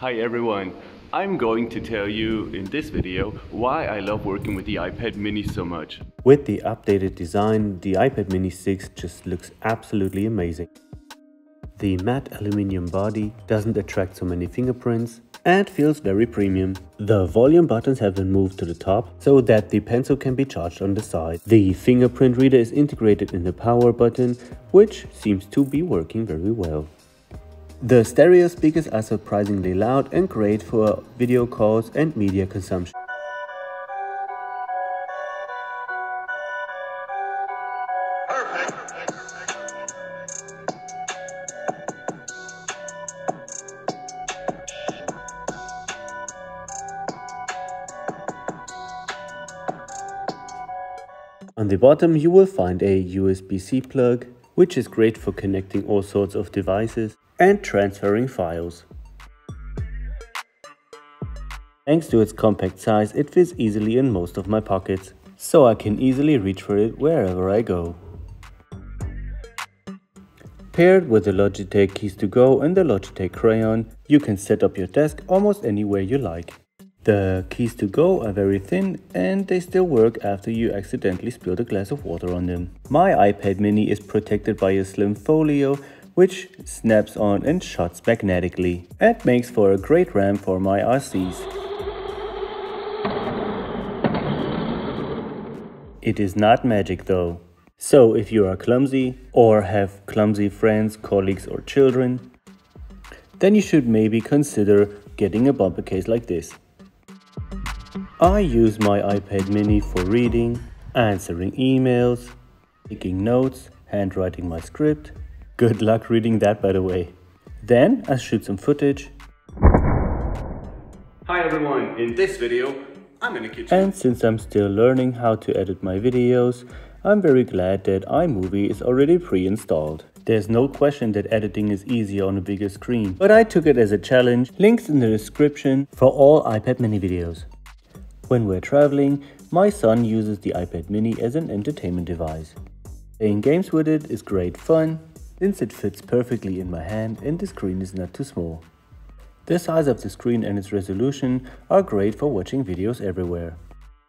Hi everyone, I'm going to tell you in this video why I love working with the iPad mini so much. With the updated design, the iPad mini 6 just looks absolutely amazing. The matte aluminium body doesn't attract so many fingerprints and feels very premium. The volume buttons have been moved to the top so that the pencil can be charged on the side. The fingerprint reader is integrated in the power button, which seems to be working very well. The stereo speakers are surprisingly loud and great for video calls and media consumption. On the bottom you will find a USB-C plug, which is great for connecting all sorts of devices and transferring files. Thanks to its compact size, it fits easily in most of my pockets, so I can easily reach for it wherever I go. Paired with the Logitech Keys to Go and the Logitech Crayon, you can set up your desk almost anywhere you like. The keys to go are very thin and they still work after you accidentally spilled a glass of water on them. My iPad mini is protected by a slim folio which snaps on and shuts magnetically and makes for a great RAM for my RCs. It is not magic though. So if you are clumsy or have clumsy friends, colleagues or children, then you should maybe consider getting a bumper case like this. I use my iPad mini for reading, answering emails, taking notes, handwriting my script, Good luck reading that by the way. Then I shoot some footage. Hi everyone, in this video I'm in a kitchen. And since I'm still learning how to edit my videos, I'm very glad that iMovie is already pre-installed. There's no question that editing is easier on a bigger screen, but I took it as a challenge, links in the description for all iPad mini videos. When we're traveling, my son uses the iPad mini as an entertainment device. Playing games with it is great fun, since it fits perfectly in my hand and the screen is not too small. The size of the screen and its resolution are great for watching videos everywhere.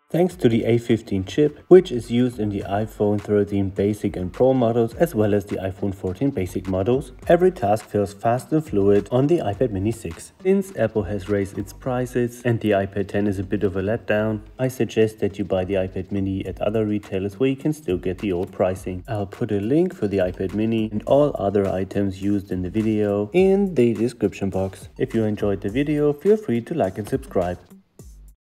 Thanks to the A15 chip, which is used in the iPhone 13 Basic and Pro models as well as the iPhone 14 Basic models, every task feels fast and fluid on the iPad mini 6. Since Apple has raised its prices and the iPad 10 is a bit of a letdown, I suggest that you buy the iPad mini at other retailers where you can still get the old pricing. I'll put a link for the iPad mini and all other items used in the video in the description box. If you enjoyed the video, feel free to like and subscribe.